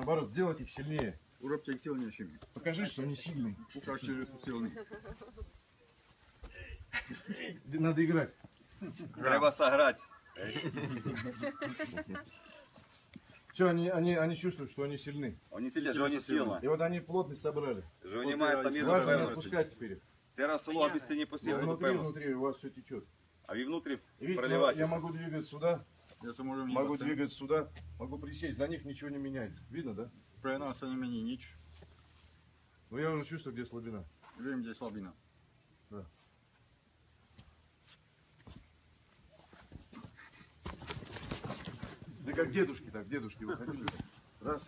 Наоборот, сделать их сильнее. Уробте їх сильнішими. Покажи, что они сильные. Покажи, що сильні. Надо играть. Треба сыграть. Все, они, они, они чувствуют, что они сильны. Они цілять, що вони сильно. И вот они плотность собрали. Що вони мають там Важно не певності. отпускать теперь. их. Teraz село обіцяні Ну, посіли до внутри, певності. внутри у вас все течет. А ви внутрі Видите, я проливатися. могу двигать сюда, Я се можу могу в'їбатися. двигать сюда, могу присесть. Для них ничего не меняется. Видно, да? При нас не мені ніч. Но я уже чувствую, где слабина. Вим, де слабина. Да как дедушки так, дедушки выходили. Раз.